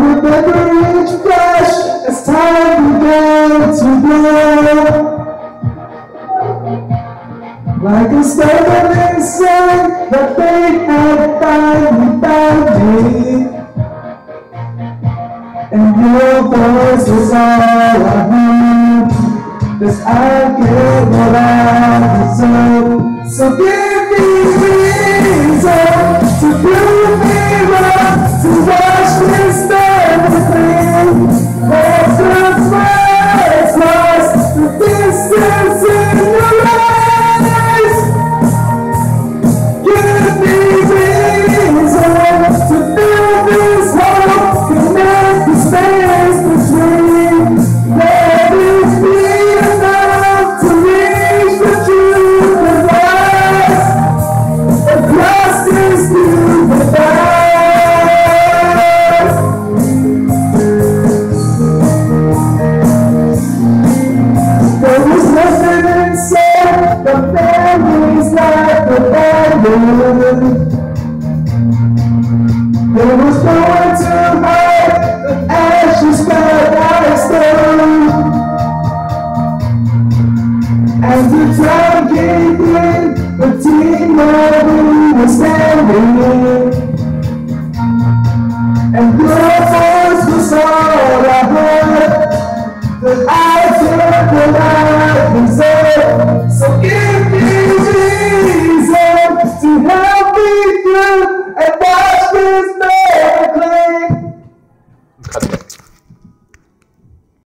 with the rich flesh as time began to blow. Like a stone inside that fate had finally found me. And your voice is all I need, cause I get what I deserve. So give families like the family. There was no one to hide the ashes that I stole. As the time came in, the team of was standing. And your voice was all I